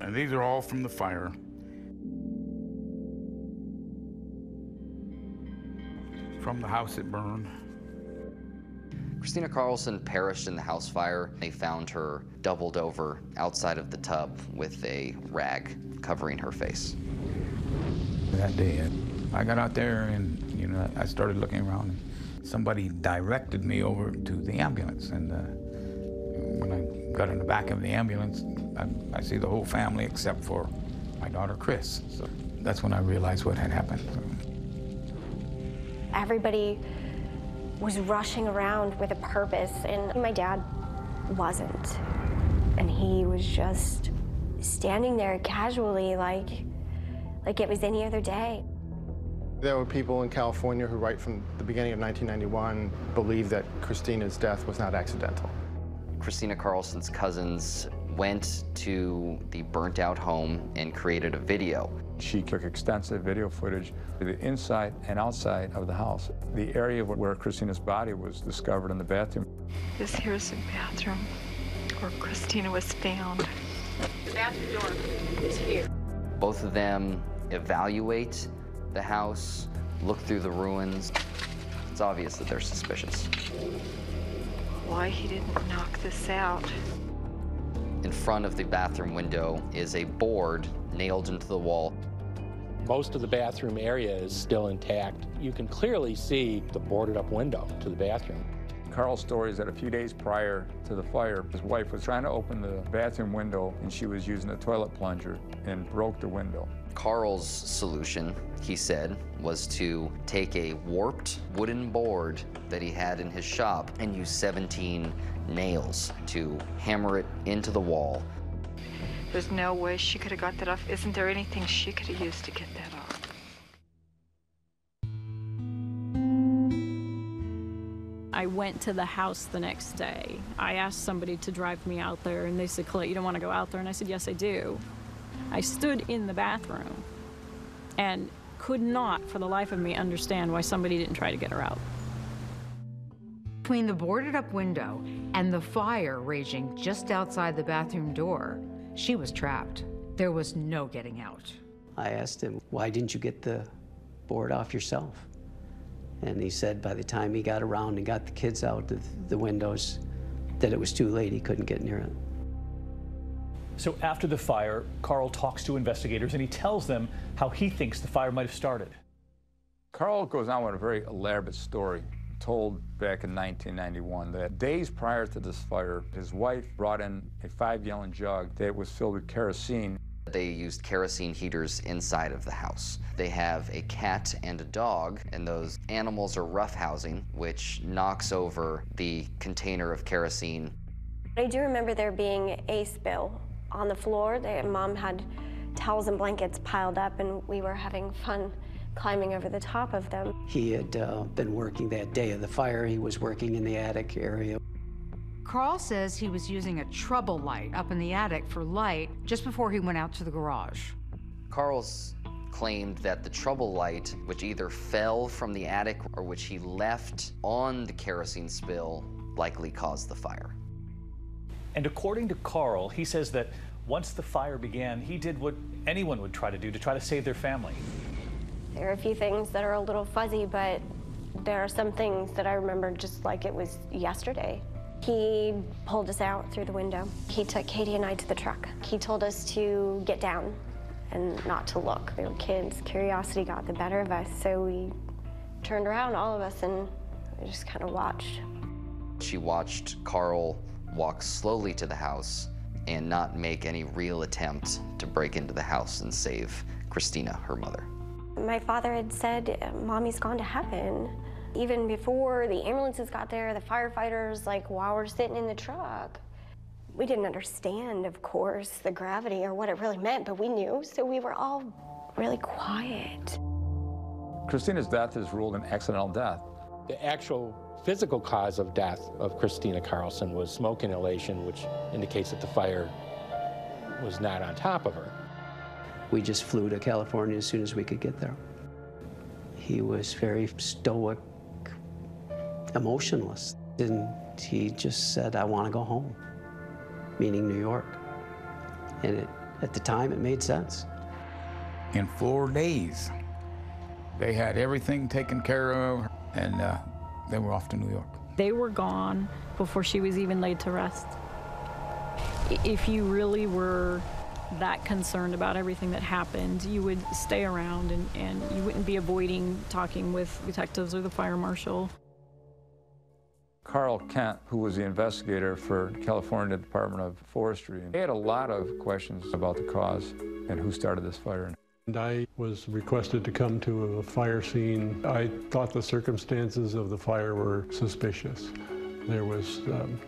And these are all from the fire. From the house that burned. Christina Karlsen perished in the house fire. They found her doubled over outside of the tub with a rag covering her face. That day, I got out there and, you know, I started looking around. Somebody directed me over to the ambulance. And uh, when I got in the back of the ambulance, I, I see the whole family except for my daughter, Chris. So that's when I realized what had happened. Everybody was rushing around with a purpose, and my dad wasn't. And he was just standing there casually, like, like it was any other day. There were people in California who, right from the beginning of 1991, believed that Christina's death was not accidental. Christina Karlsen's cousins went to the burnt out home and created a video. She took extensive video footage of the inside and outside of the house. The area where Christina's body was discovered in the bathroom. This here's the bathroom where Christina was found. The bathroom door is here. Both of them evaluate the house, look through the ruins. It's obvious that they're suspicious. Why he didn't knock this out. In front of the bathroom window is a board nailed into the wall. Most of the bathroom area is still intact. You can clearly see the boarded up window to the bathroom. Karl's story is that a few days prior to the fire, his wife was trying to open the bathroom window and she was using a toilet plunger and broke the window. Karl's solution, he said, was to take a warped wooden board that he had in his shop and use 17 nails to hammer it into the wall. There's no way she could have got that off. Isn't there anything she could have used to get that off? I went to the house the next day. I asked somebody to drive me out there, and they said, Colette, you don't want to go out there? And I said, Yes, I do. I stood in the bathroom and could not, for the life of me, understand why somebody didn't try to get her out. Between the boarded up window and the fire raging just outside the bathroom door, she was trapped. There was no getting out. I asked him, why didn't you get the board off yourself? And he said by the time he got around and got the kids out of the windows, that it was too late, he couldn't get near it. So after the fire, Karl talks to investigators and he tells them how he thinks the fire might have started. Karl goes on with a very elaborate story told back in 1991 that days prior to this fire, his wife brought in a five-gallon jug that was filled with kerosene. They used kerosene heaters inside of the house. They have a cat and a dog, and those animals are roughhousing, which knocks over the container of kerosene. I do remember there being a spill on the floor. Mom had towels and blankets piled up, and we were having fun climbing over the top of them. He had uh, been working that day of the fire. He was working in the attic area. Karl says he was using a trouble light up in the attic for light just before he went out to the garage. Karl's claimed that the trouble light, which either fell from the attic or which he left on the kerosene spill, likely caused the fire. And according to Karl, he says that once the fire began, he did what anyone would try to do to try to save their family. There are a few things that are a little fuzzy, but there are some things that I remember just like it was yesterday. He pulled us out through the window. He took Katie and I to the truck. He told us to get down and not to look. We were kids. Curiosity got the better of us, so we turned around, all of us, and we just kind of watched. She watched Karl walk slowly to the house and not make any real attempt to break into the house and save Christina, her mother. My father had said, Mommy's gone to heaven. Even before the ambulances got there, the firefighters, like while we're sitting in the truck. We didn't understand, of course, the gravity or what it really meant, but we knew, so we were all really quiet. Christina's death is ruled an accidental death. The actual physical cause of death of Christina Karlsen was smoke inhalation, which indicates that the fire was not on top of her. We just flew to California as soon as we could get there. He was very stoic, emotionless, and he just said, I want to go home, meaning New York. And it, at the time, it made sense. In four days, they had everything taken care of, and uh, they were off to New York. They were gone before she was even laid to rest. If you really were that concerned about everything that happened, you would stay around and, and you wouldn't be avoiding talking with detectives or the fire marshal. Carl Kent, who was the investigator for California Department of Forestry, he had a lot of questions about the cause and who started this fire. And I was requested to come to a fire scene. I thought the circumstances of the fire were suspicious. There was um,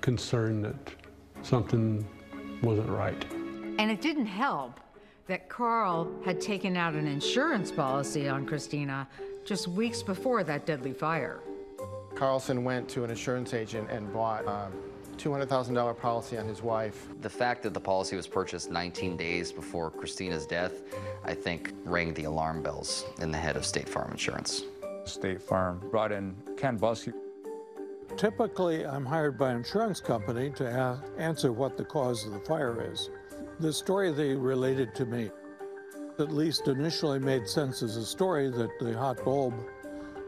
concern that something wasn't right. And it didn't help that Karl had taken out an insurance policy on Christina just weeks before that deadly fire. Karlsen went to an insurance agent and bought a $200,000 policy on his wife. The fact that the policy was purchased 19 days before Christina's death, I think, rang the alarm bells in the head of State Farm Insurance. State Farm brought in Ken Buskey. Typically, I'm hired by an insurance company to answer what the cause of the fire is. The story they related to me at least initially made sense as a story that the hot bulb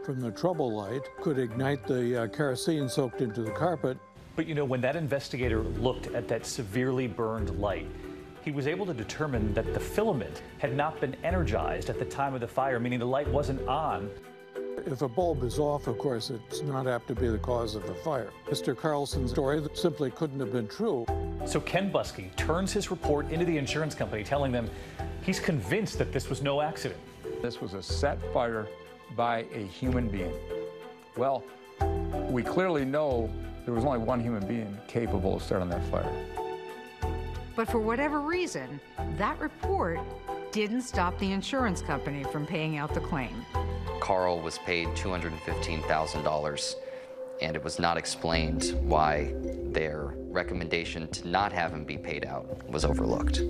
from the trouble light could ignite the uh, kerosene soaked into the carpet. But you know, when that investigator looked at that severely burned light, he was able to determine that the filament had not been energized at the time of the fire, meaning the light wasn't on. If a bulb is off, of course, it's not apt to be the cause of the fire. Mr. Karlsen's story simply couldn't have been true. So Ken Buskey turns his report into the insurance company, telling them he's convinced that this was no accident. This was a set fire by a human being. Well, we clearly know there was only one human being capable of starting that fire. But for whatever reason, that report didn't stop the insurance company from paying out the claim. Karl was paid $215,000, and it was not explained why their recommendation to not have him be paid out was overlooked.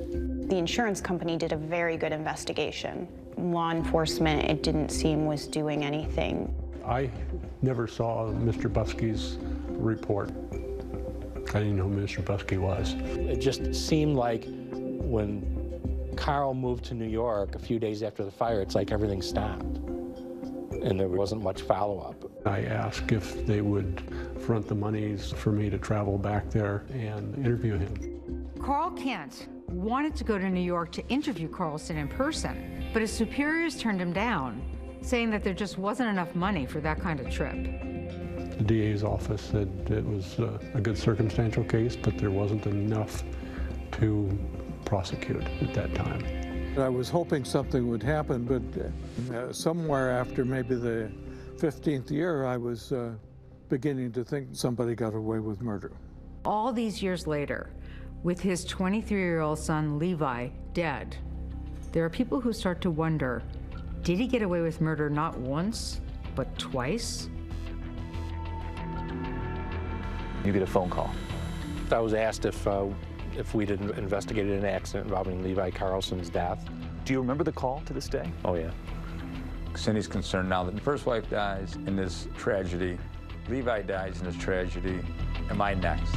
The insurance company did a very good investigation. Law enforcement, it didn't seem, was doing anything. I never saw Mr. Buskey's report. I didn't know who Mr. Buskey was. It just seemed like when Karl moved to New York a few days after the fire, it's like everything stopped and there wasn't much follow-up. I asked if they would front the monies for me to travel back there and interview him. Carl Kent wanted to go to New York to interview Karlsen in person, but his superiors turned him down, saying that there just wasn't enough money for that kind of trip. The DA's office said it was a good circumstantial case, but there wasn't enough to prosecute at that time. I was hoping something would happen, but uh, somewhere after maybe the 15th year, I was uh, beginning to think somebody got away with murder. All these years later, with his 23 year old son Levi dead, there are people who start to wonder did he get away with murder not once, but twice? You get a phone call. I was asked if uh, if we'd investigated an accident involving Levi Karlsen's death. Do you remember the call to this day? Oh, yeah. Cindy's concerned now that the first wife dies in this tragedy, Levi dies in this tragedy. Am I next?